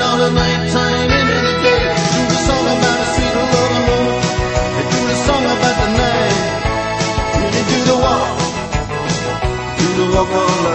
all the night time into the day. Do the song about the sweet love and roll. They do the song about the night. Do the walk, do the walk.